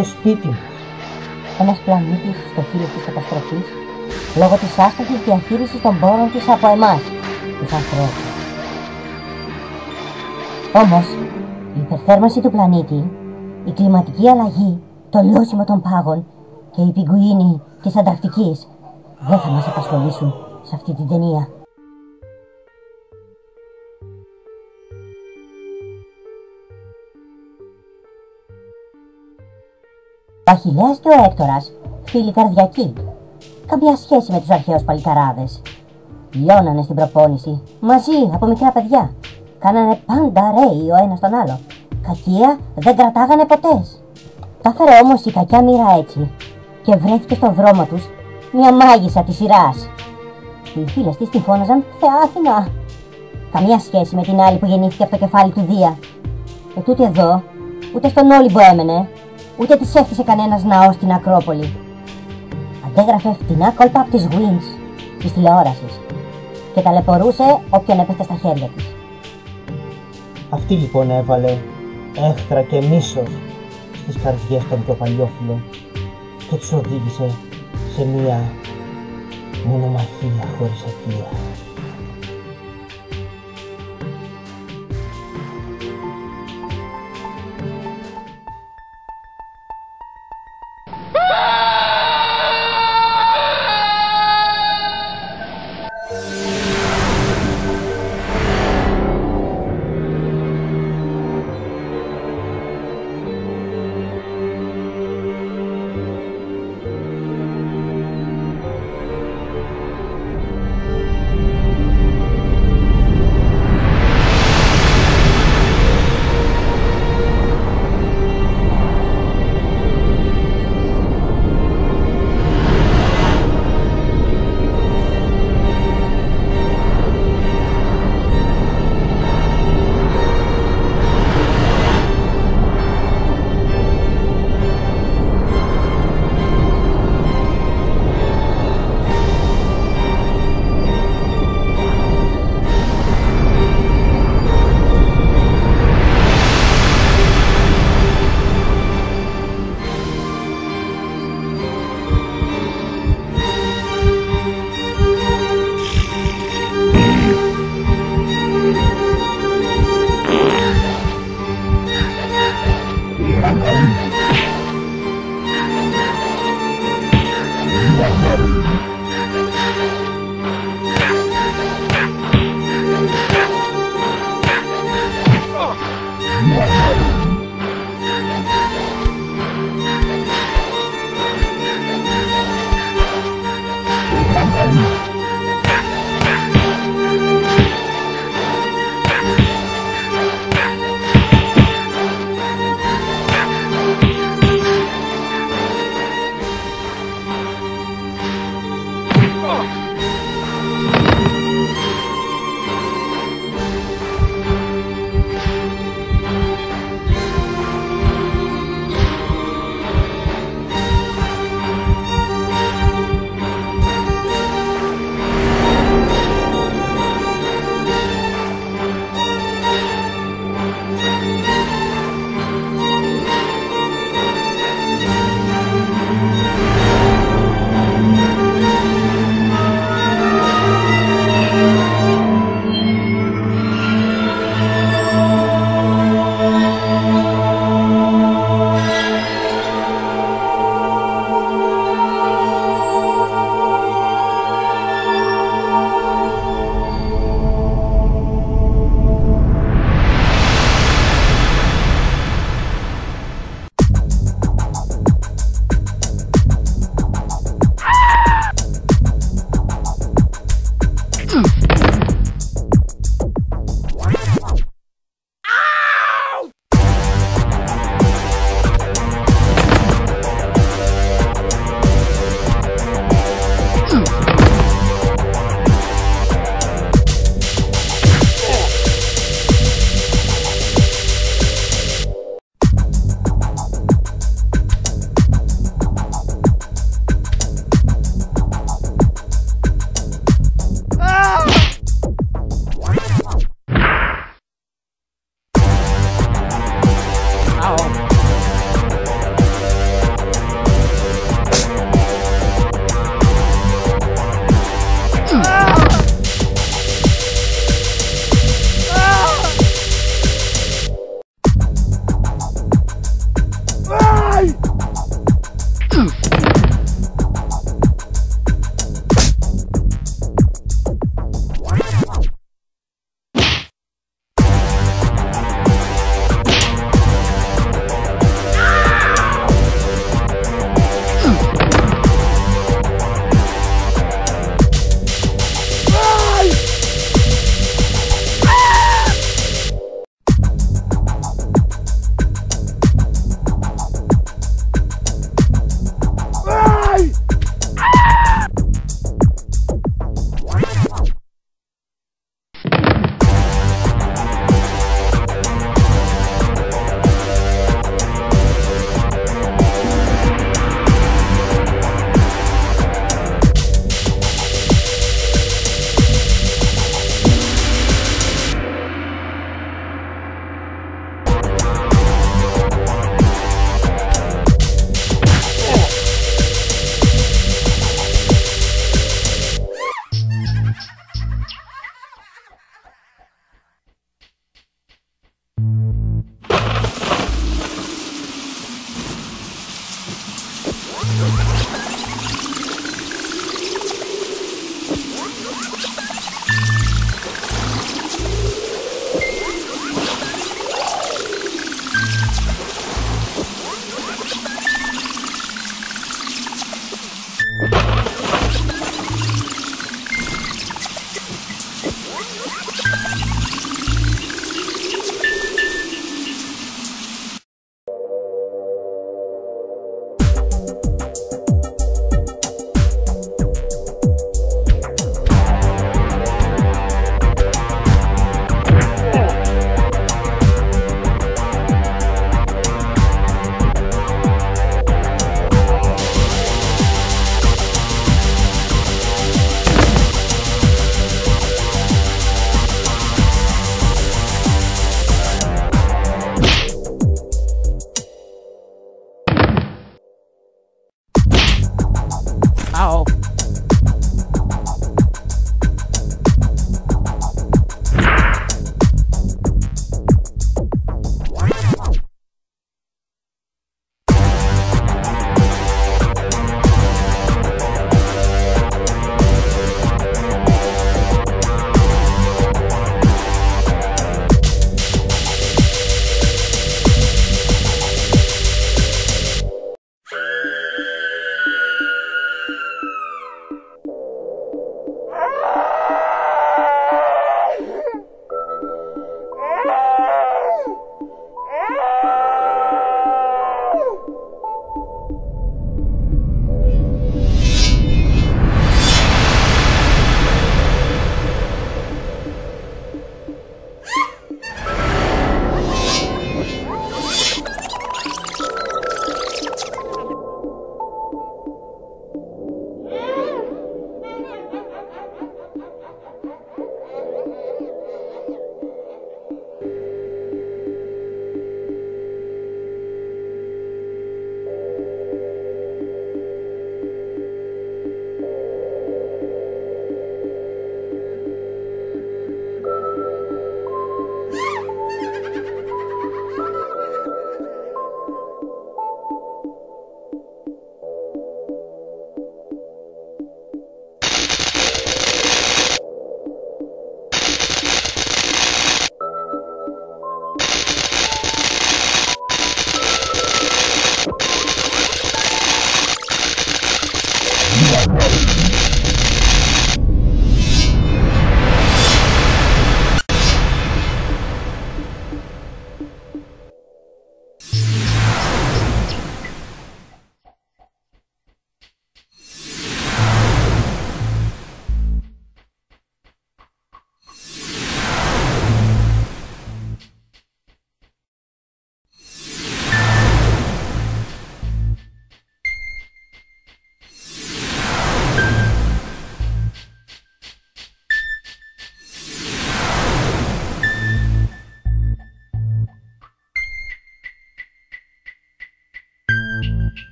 το σπίτι μας. Ένας πλανήτης στο χείλο της καταστροφής λόγω της άστοχης διαχείρισης των πόρων της από εμάς, τους ανθρώπους. Όμως, η υπερθέρμανση του πλανήτη, η κλιματική αλλαγή, το λιώσιμο των πάγων και η πιγκουίνη της Ανταρκτικής δεν θα μας απασχολήσουν σε αυτή την ταινία. Αχιλέας και ο Έκτορας, φίλοι καρδιακοί, καμία σχέση με τους αρχαίους παλικαράδες. Λιώνανε στην προπόνηση, μαζί από μικρά παιδιά. Κάνανε πάντα ρέι ο ένας τον άλλο. Κακία δεν κρατάγανε ποτές. Τα έφερε όμως η κακιά μοίρα έτσι και βρέθηκε στο δρόμο τους μια μάγισσα της σειράς. Οι φίλες της την φώναζαν Θεά Αθηνά. Καμία σχέση με την άλλη που γεννήθηκε από το κεφάλι του Δία. Ε, τούτη εδώ, ούτε στον Όλυμπο έμενε, ούτε της έφτιασε κανένας ναός στην Ακρόπολη. Αντέγραφε φτηνά κόλπα από τις Wings της τηλεόρασης και ταλαιπωρούσε όποιον έπεσε στα χέρια της. Αυτή λοιπόν έβαλε έχτρα και μίσος στις καρδιές των πιο παλιόφιλων και τους οδήγησε σε μία μονομαχία χωρίς αιτία.